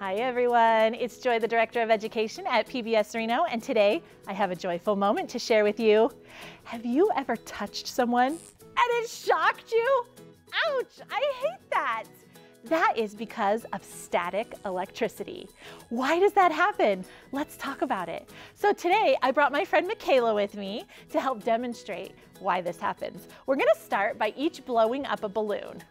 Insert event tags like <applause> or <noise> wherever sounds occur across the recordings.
Hi everyone, it's Joy, the Director of Education at PBS Reno, and today I have a joyful moment to share with you. Have you ever touched someone and it shocked you? Ouch, I hate that. That is because of static electricity. Why does that happen? Let's talk about it. So today I brought my friend Makayla with me to help demonstrate why this happens. We're gonna start by each blowing up a balloon.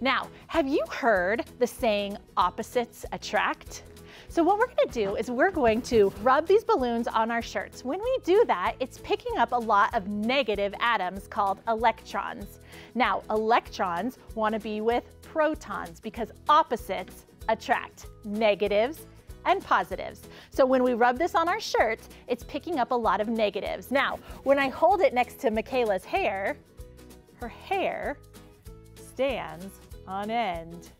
Now, have you heard the saying opposites attract? So what we're gonna do is we're going to rub these balloons on our shirts. When we do that, it's picking up a lot of negative atoms called electrons. Now, electrons wanna be with protons because opposites attract negatives and positives. So when we rub this on our shirt, it's picking up a lot of negatives. Now, when I hold it next to Makayla's hair, her hair stands on end.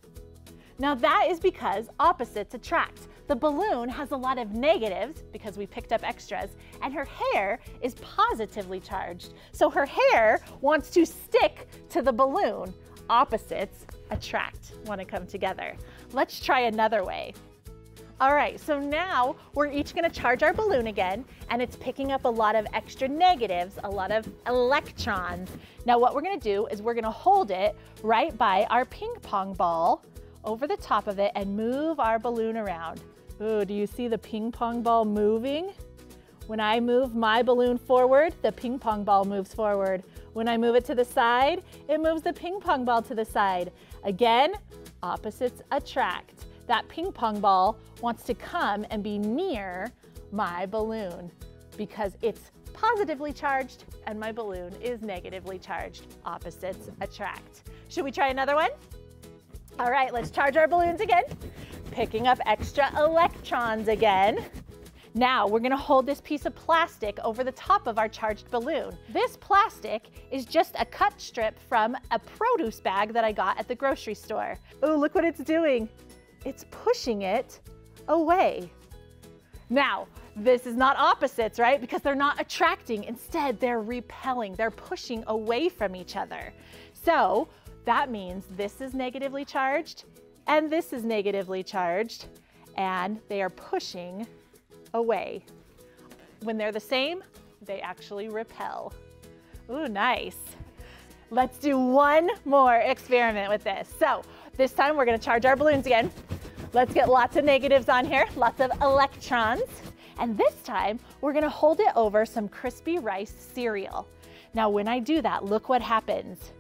Now that is because opposites attract. The balloon has a lot of negatives because we picked up extras and her hair is positively charged. So her hair wants to stick to the balloon. Opposites attract, want to come together. Let's try another way. All right, so now we're each gonna charge our balloon again, and it's picking up a lot of extra negatives, a lot of electrons. Now what we're gonna do is we're gonna hold it right by our ping pong ball over the top of it and move our balloon around. Ooh, do you see the ping pong ball moving? When I move my balloon forward, the ping pong ball moves forward. When I move it to the side, it moves the ping pong ball to the side. Again, opposites attract that ping pong ball wants to come and be near my balloon because it's positively charged and my balloon is negatively charged. Opposites attract. Should we try another one? All right, let's charge our balloons again. Picking up extra electrons again. Now we're gonna hold this piece of plastic over the top of our charged balloon. This plastic is just a cut strip from a produce bag that I got at the grocery store. Oh, look what it's doing it's pushing it away. Now, this is not opposites, right? Because they're not attracting. Instead, they're repelling. They're pushing away from each other. So that means this is negatively charged and this is negatively charged and they are pushing away. When they're the same, they actually repel. Ooh, nice. Let's do one more experiment with this. So this time we're gonna charge our balloons again. Let's get lots of negatives on here, lots of electrons. And this time, we're gonna hold it over some crispy rice cereal. Now, when I do that, look what happens.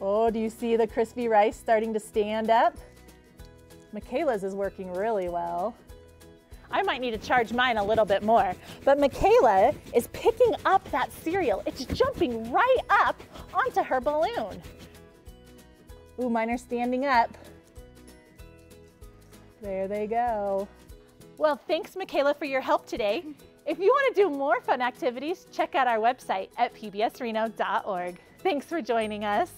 Oh, do you see the crispy rice starting to stand up? Makayla's is working really well. I might need to charge mine a little bit more. But Makayla is picking up that cereal. It's jumping right up onto her balloon. Ooh, mine are standing up. There they go. Well, thanks, Makayla, for your help today. <laughs> If you want to do more fun activities, check out our website at pbsreno.org. Thanks for joining us.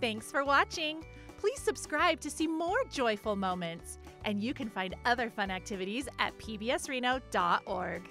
Thanks for watching. Please subscribe to see more joyful moments. And you can find other fun activities at pbsreno.org.